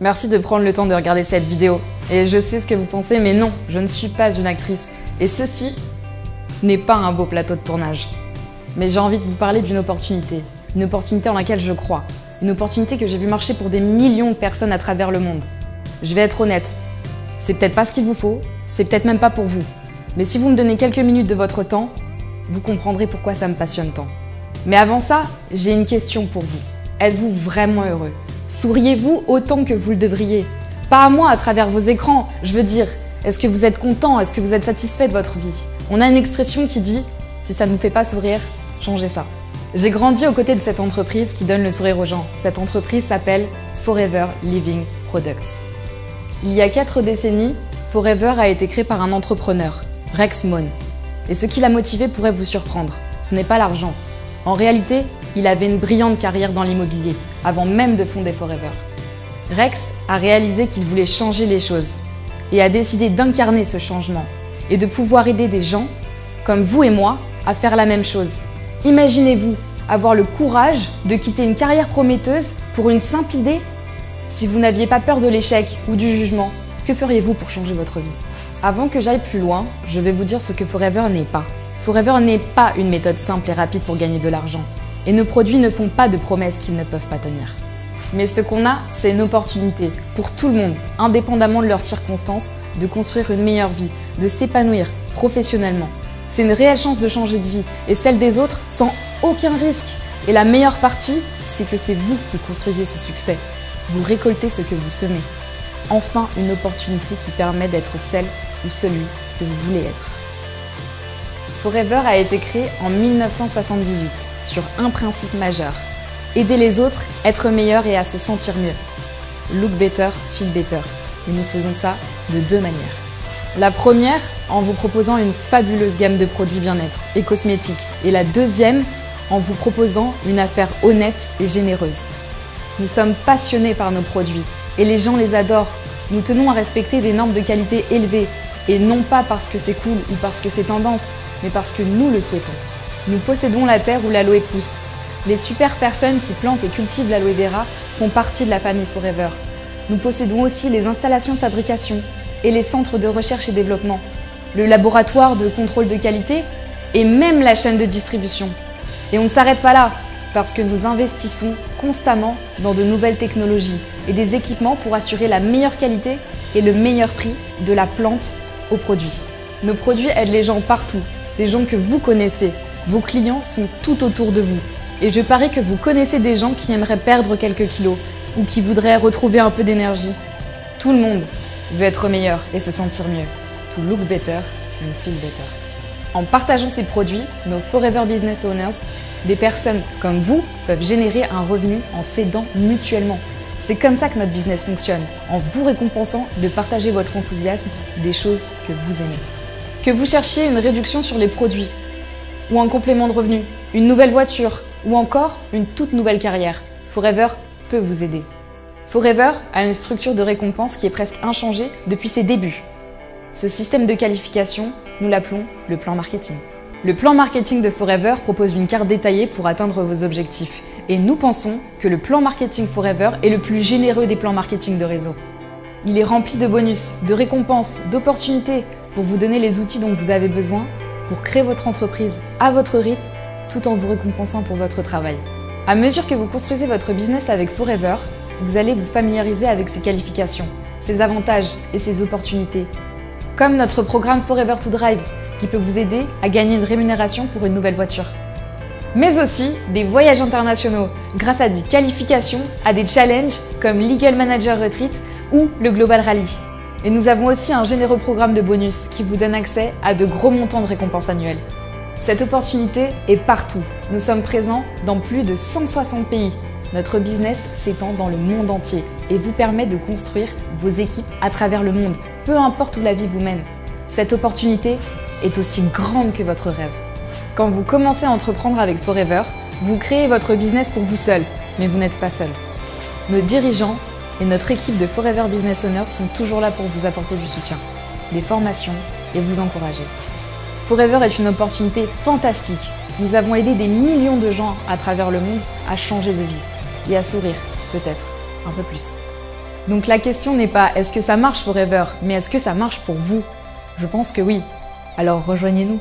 Merci de prendre le temps de regarder cette vidéo. Et je sais ce que vous pensez, mais non, je ne suis pas une actrice. Et ceci n'est pas un beau plateau de tournage. Mais j'ai envie de vous parler d'une opportunité. Une opportunité en laquelle je crois. Une opportunité que j'ai vu marcher pour des millions de personnes à travers le monde. Je vais être honnête. C'est peut-être pas ce qu'il vous faut, c'est peut-être même pas pour vous. Mais si vous me donnez quelques minutes de votre temps, vous comprendrez pourquoi ça me passionne tant. Mais avant ça, j'ai une question pour vous. Êtes-vous vraiment heureux? Souriez-vous autant que vous le devriez? Pas à moi à travers vos écrans, je veux dire, est-ce que vous êtes content? Est-ce que vous êtes satisfait de votre vie? On a une expression qui dit si ça ne vous fait pas sourire, changez ça. J'ai grandi aux côtés de cette entreprise qui donne le sourire aux gens. Cette entreprise s'appelle Forever Living Products. Il y a quatre décennies, Forever a été créé par un entrepreneur, Rex Mon. Et ce qui l'a motivé pourrait vous surprendre. Ce n'est pas l'argent. En réalité, il avait une brillante carrière dans l'immobilier, avant même de fonder Forever. Rex a réalisé qu'il voulait changer les choses et a décidé d'incarner ce changement et de pouvoir aider des gens, comme vous et moi, à faire la même chose. Imaginez-vous avoir le courage de quitter une carrière prometteuse pour une simple idée Si vous n'aviez pas peur de l'échec ou du jugement, que feriez-vous pour changer votre vie? Avant que j'aille plus loin, je vais vous dire ce que Forever n'est pas. Forever n'est pas une méthode simple et rapide pour gagner de l'argent et nos produits ne font pas de promesses qu'ils ne peuvent pas tenir. Mais ce qu'on a, c'est une opportunité pour tout le monde, indépendamment de leurs circonstances, de construire une meilleure vie, de s'épanouir professionnellement. C'est une réelle chance de changer de vie et celle des autres sans aucun risque. Et la meilleure partie, c'est que c'est vous qui construisez ce succès. Vous récoltez ce que vous semez. Enfin, une opportunité qui permet d'être celle ou celui que vous voulez être. Forever a été créé en 1978 sur un principe majeur. Aider les autres, être meilleur et à se sentir mieux. Look better, feel better. Et nous faisons ça de deux manières. La première, en vous proposant une fabuleuse gamme de produits bien-être et cosmétiques. Et la deuxième, en vous proposant une affaire honnête et généreuse. Nous sommes passionnés par nos produits et les gens les adorent. Nous tenons à respecter des normes de qualité élevées et non pas parce que c'est cool ou parce que c'est tendance, mais parce que nous le souhaitons. Nous possédons la terre où l'aloe pousse. Les super personnes qui plantent et cultivent l'aloe vera font partie de la famille Forever. Nous possédons aussi les installations de fabrication et les centres de recherche et développement, le laboratoire de contrôle de qualité et même la chaîne de distribution. Et on ne s'arrête pas là, parce que nous investissons constamment dans de nouvelles technologies et des équipements pour assurer la meilleure qualité et le meilleur prix de la plante au produit. Nos produits aident les gens partout, des gens que vous connaissez. Vos clients sont tout autour de vous. Et je parie que vous connaissez des gens qui aimeraient perdre quelques kilos ou qui voudraient retrouver un peu d'énergie. Tout le monde veut être meilleur et se sentir mieux. To look better and feel better. En partageant ces produits, nos Forever Business Owners, des personnes comme vous peuvent générer un revenu en s'aidant mutuellement. C'est comme ça que notre business fonctionne, en vous récompensant de partager votre enthousiasme des choses que vous aimez. Que vous cherchiez une réduction sur les produits, ou un complément de revenu, une nouvelle voiture, ou encore une toute nouvelle carrière, Forever peut vous aider. Forever a une structure de récompense qui est presque inchangée depuis ses débuts. Ce système de qualification, nous l'appelons le plan marketing. Le plan marketing de Forever propose une carte détaillée pour atteindre vos objectifs. Et nous pensons que le plan marketing Forever est le plus généreux des plans marketing de réseau. Il est rempli de bonus, de récompenses, d'opportunités pour vous donner les outils dont vous avez besoin pour créer votre entreprise à votre rythme tout en vous récompensant pour votre travail. À mesure que vous construisez votre business avec Forever, vous allez vous familiariser avec ses qualifications, ses avantages et ses opportunités. Comme notre programme Forever to Drive qui peut vous aider à gagner une rémunération pour une nouvelle voiture. Mais aussi des voyages internationaux grâce à des qualifications à des challenges comme Legal Manager Retreat ou le Global Rally. Et nous avons aussi un généreux programme de bonus qui vous donne accès à de gros montants de récompenses annuelles. Cette opportunité est partout. Nous sommes présents dans plus de 160 pays. Notre business s'étend dans le monde entier et vous permet de construire vos équipes à travers le monde, peu importe où la vie vous mène. Cette opportunité est aussi grande que votre rêve. Quand vous commencez à entreprendre avec Forever, vous créez votre business pour vous seul, mais vous n'êtes pas seul. Nos dirigeants et notre équipe de Forever Business Owners sont toujours là pour vous apporter du soutien, des formations et vous encourager. Forever est une opportunité fantastique. Nous avons aidé des millions de gens à travers le monde à changer de vie et à sourire, peut-être, un peu plus. Donc la question n'est pas est-ce que ça marche Forever, mais est-ce que ça marche pour vous? Je pense que oui. Alors rejoignez-nous.